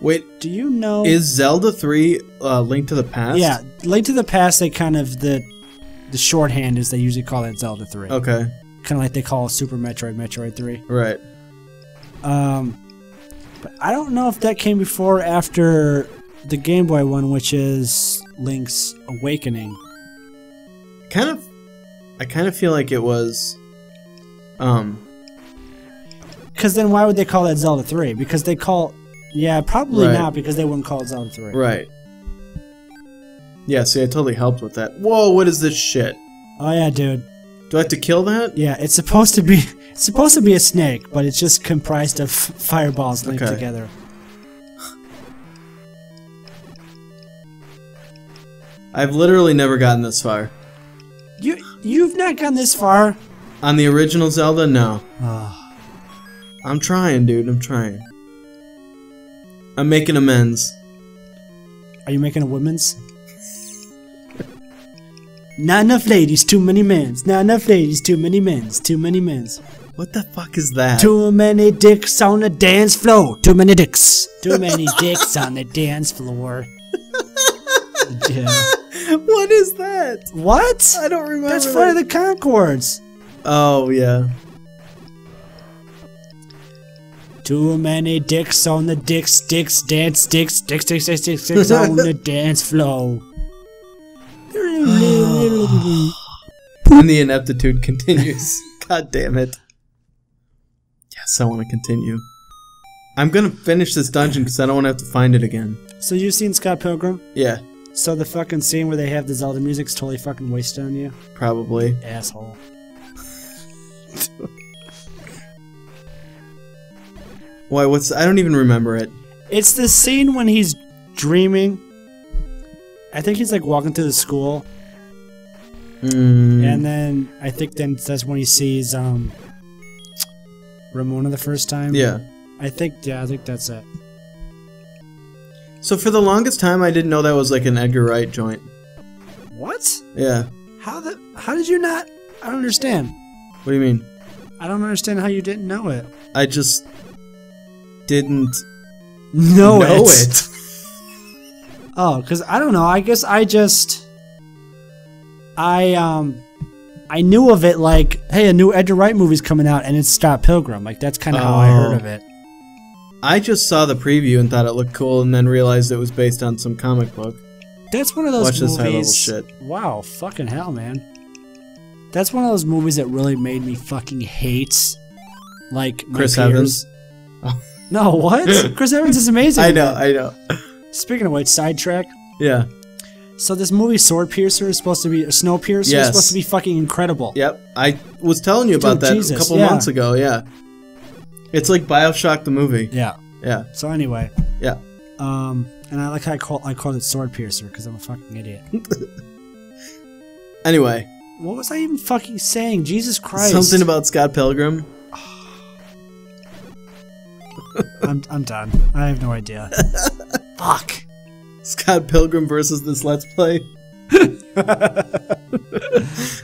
Wait, Do you know? is Zelda 3 uh, Link to the Past? yeah, Link to the Past. They kind of the the shorthand is they usually call that Zelda three. Okay, Kind of like they call Super Metroid Metroid three. right. Um, but I don't know if that came before or after the Game Boy one, which is Link's Awakening. Kind of, I kind of feel like it was, um, Because then why would they call that Zelda 3? Because they call. Yeah, probably Right. not because they wouldn't call it Zelda 3. right. Yeah, see, I totally helped with that. Whoa, what is this shit? Oh, yeah, dude. Do I have to kill that? Yeah, it's supposed to be. It's supposed to be a snake, but it's just comprised of fireballs linked Okay. together. I've literally never gotten this far. You you've not gone this far. On the original Zelda, no. Ah, I'm trying, dude. I'm trying. I'm making amends. are you making a women's? Not enough ladies, too many men's. Not enough ladies, too many men's. Too many men's. What the fuck is that? Too many dicks on the dance floor. Too many dicks. Too many dicks on the dance floor. yeah. what is that? What? I don't remember. That's Flight of the Conchords. Oh yeah. Too many dicks on the dicks, dicks, dance, dicks, dicks, dicks, dicks, dicks, dicks on the dance floor. And the ineptitude continues. God damn it. Yes, I want to continue. I'm gonna finish this dungeon because I don't want to have to find it again. so you've seen Scott Pilgrim? Yeah, So the fucking scene where they have the Zelda music's totally fucking wasted on you? probably. Asshole. Why? What's? I don't even remember it. It's the scene when he's dreaming. I think he's like walking through the school, Mm, and then I think then that's when he sees um Ramona the first time. yeah. I think yeah, I think that's it. So for the longest time, I didn't know that was like an Edgar Wright joint. What? Yeah. How the? How did you not? I don't understand. What do you mean? I don't understand how you didn't know it. I just didn't Know, know it. Oh, because I don't know. I guess I just I um I knew of it like, hey, a new Edgar Wright movie's coming out, and it's Scott Pilgrim. Like that's kind of how I heard Oh. of it. I just saw the preview and thought it looked cool, and then realized it was based on some comic book. That's one of those Watch this high level movies. shit. Wow, fucking hell, man. That's one of those movies that really made me fucking hate like Chris peers. Evans? Oh. No, what? Chris Evans is amazing. I know. I know. Speaking of which, sidetrack. Yeah. So this movie Sword Piercer is supposed to be Snow Piercer Yes. is supposed to be fucking incredible. Yep. I was telling you about Dude, that Jesus, a couple yeah. months ago. Yeah. It's like Bioshock the movie. Yeah. Yeah. So anyway, Yeah. um, and I like how I call I called it Sword Piercer because I'm a fucking idiot. Anyway, what was I even fucking saying? Jesus Christ! something about Scott Pilgrim. I'm I'm done. I have no idea. Fuck. Scott Pilgrim versus this Let's Play.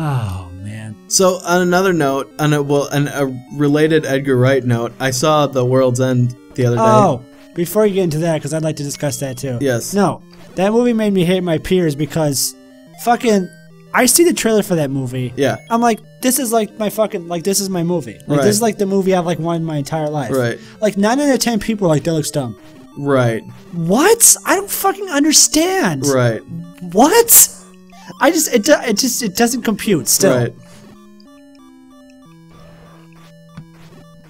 Oh man. So on another note, on a well, an, a related Edgar Wright note, I saw The World's End the other day. Oh, before you get into that, because I'd like to discuss that too. Yes. No, that movie made me hate my peers because, fucking, I see the trailer for that movie. Yeah. I'm like, this is like my fucking like this is my movie. Like Right. this is like the movie I've like wanted my entire life. Right. Like nine out of ten people are like that looks dumb. Right. What? I don't fucking understand. Right. What? I just it it just it doesn't compute still. Right.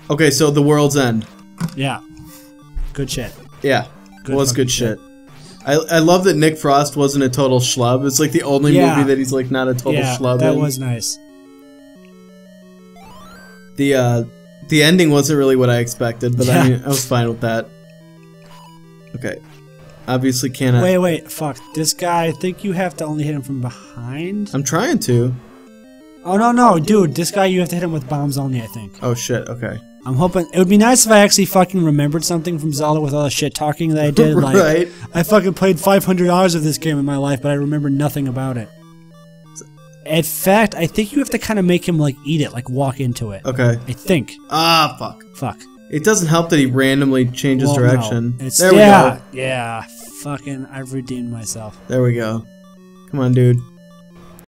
Okay, so The World's End. Yeah. Good shit. Yeah. Good was good shit. I, I love that Nick Frost wasn't a total schlub. It's like the only Yeah. movie that he's like not a total yeah, schlub that in. was nice. the uh the ending wasn't really what I expected, but Yeah. I mean I was fine with that. Okay. Obviously cannot Wait, wait, fuck. This guy, I think you have to only hit him from behind. I'm trying to. Oh no, no, dude, this guy you have to hit him with bombs only. I think. Oh shit, okay. I'm hoping it would be nice if I actually fucking remembered something from Zelda with all the shit talking that I did. Like, right. I fucking played 500 hours of this game in my life, but I remember nothing about it. In fact, I think you have to kind of make him like eat it, like walk into it. Okay. I think. Ah fuck. Fuck. It doesn't help that he randomly changes Well, no. direction. It's- there we yeah, go. Yeah, fucking, I've redeemed myself. There we go. Come on, dude.